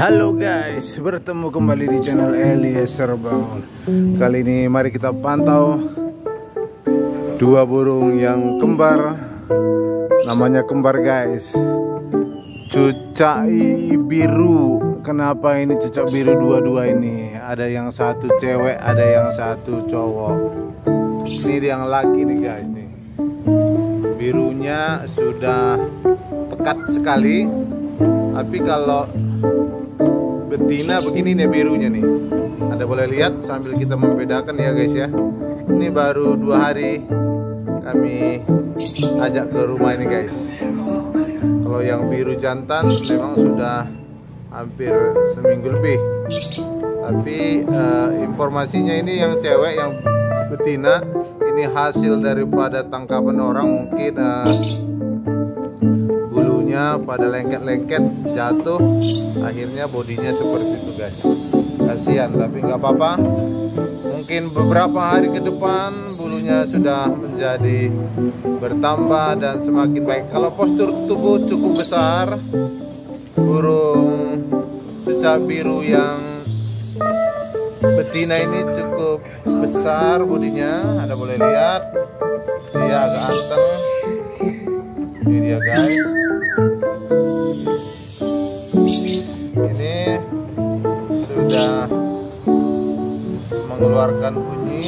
Halo guys, bertemu kembali di channel Eliezer Bangun. Kali ini mari kita pantau dua burung yang kembar. Namanya kembar guys. Cucai biru. Kenapa ini cucak biru dua-dua ini? Ada yang satu cewek, ada yang satu cowok. Ini yang laki nih guys nih. Birunya sudah pekat sekali. Tapi kalau betina begini nih birunya nih. Anda boleh lihat sambil kita membedakan ya guys ya. Ini baru dua hari kami ajak ke rumah ini guys. Kalau yang biru jantan memang sudah hampir seminggu lebih. Tapi uh, informasinya ini yang cewek yang betina ini hasil daripada tangkapan orang mungkin uh, pada lengket-lengket jatuh akhirnya bodinya seperti itu guys. Kasihan tapi nggak apa-apa. Mungkin beberapa hari ke depan bulunya sudah menjadi bertambah dan semakin baik. Kalau postur tubuh cukup besar burung cucak biru yang betina ini cukup besar bodinya. Anda boleh lihat dia agak anteng. Ini dia guys mengeluarkan bunyi.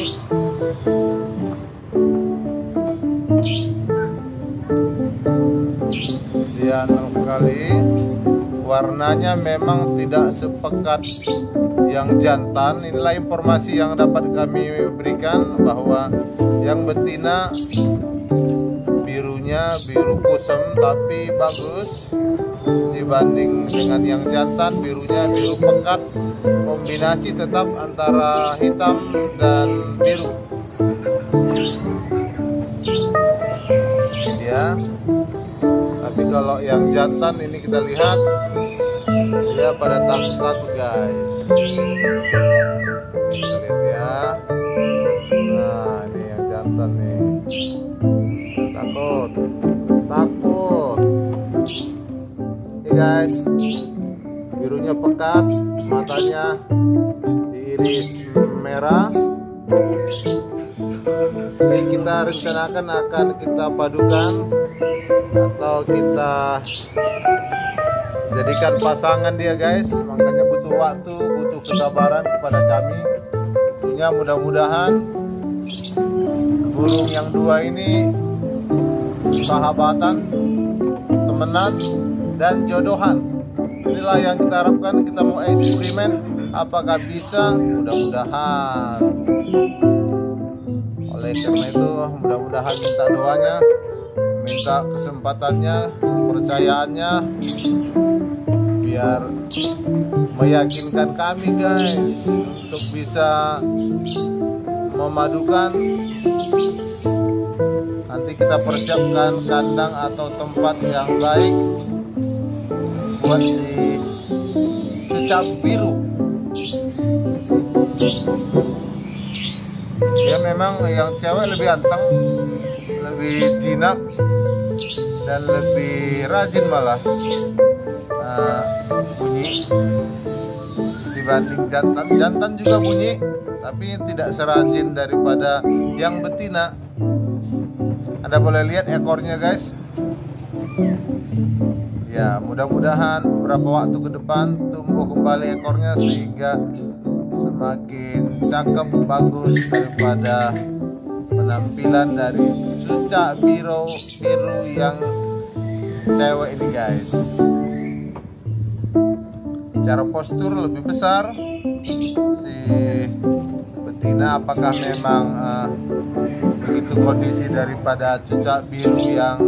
Dia anteng sekali warnanya memang tidak sepekat yang jantan. Inilah informasi yang dapat kami berikan bahwa yang betina biru kusem tapi bagus. Dibanding dengan yang jantan birunya biru pekat. Kombinasi tetap antara hitam dan biru. Dia. Tapi kalau yang jantan ini kita lihat dia pada takut-takut guys. Kita ya matanya diiris merah. Ini kita rencanakan akan kita padukan. Atau kita jadikan pasangan dia guys makanya butuh waktu butuh kesabaran kepada kami. Tentunya mudah-mudahan burung yang dua ini sahabatan temenan dan jodohan inilah yang kita harapkan kita mau eksperimen apakah bisa? Mudah-mudahan. Oleh karena itu mudah-mudahan minta doanya minta kesempatannya kepercayaannya biar meyakinkan kami guys untuk bisa memadukan. Nanti kita persiapkan kandang atau tempat yang baik buat si cecak biru. Ya memang yang cewek lebih anteng lebih jinak dan lebih rajin malah uh, bunyi. Dibanding jantan. Jantan juga bunyi tapi tidak serajin daripada yang betina. Anda boleh lihat ekornya guys ya mudah-mudahan beberapa waktu ke depan tumbuh kembali ekornya sehingga semakin cakep bagus daripada penampilan dari cucak biru biru yang cewek ini guys. Cara postur lebih besar. Si betina apakah memang uh, begitu kondisi daripada cucak biru yang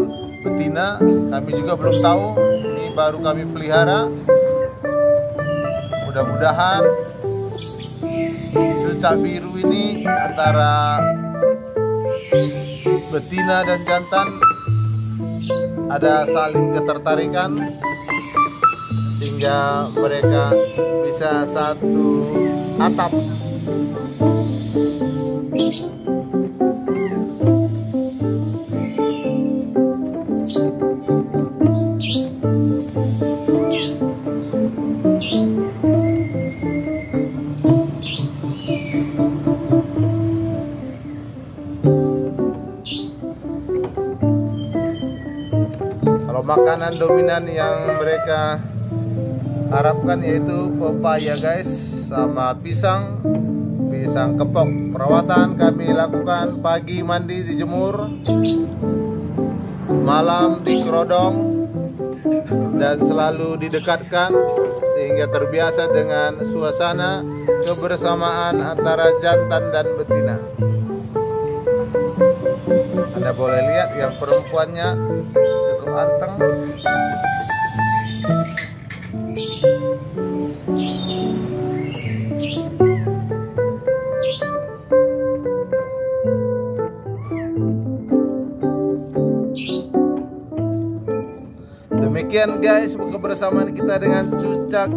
betina. Kami juga belum tahu. Ini baru kami pelihara. Mudah-mudahan cucak biru ini antara betina dan jantan ada saling ketertarikan sehingga mereka bisa satu atap makanan dominan yang mereka harapkan yaitu pepaya guys sama pisang pisang kepok. Perawatan kami lakukan pagi mandi dijemur malam dikerodong dan selalu didekatkan sehingga terbiasa dengan suasana kebersamaan antara jantan dan betina. Anda boleh lihat yang perempuannya Demikian guys kebersamaan kita dengan cucak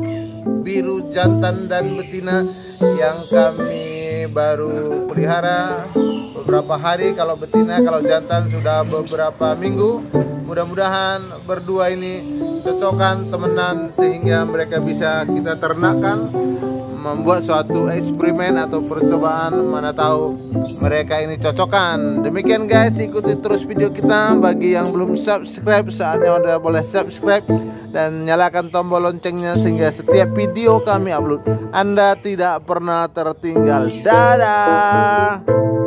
biru jantan dan betina yang kami baru pelihara beberapa hari. Kalau betina kalau jantan sudah beberapa minggu mudah-mudahan berdua ini cocokan temenan sehingga mereka bisa kita ternakkan membuat suatu eksperimen atau percobaan mana tahu mereka ini cocokan. Demikian guys ikuti terus video kita. Bagi yang belum subscribe saatnya udah boleh subscribe. Dan nyalakan tombol loncengnya sehingga setiap video kami upload Anda tidak pernah tertinggal. Dadah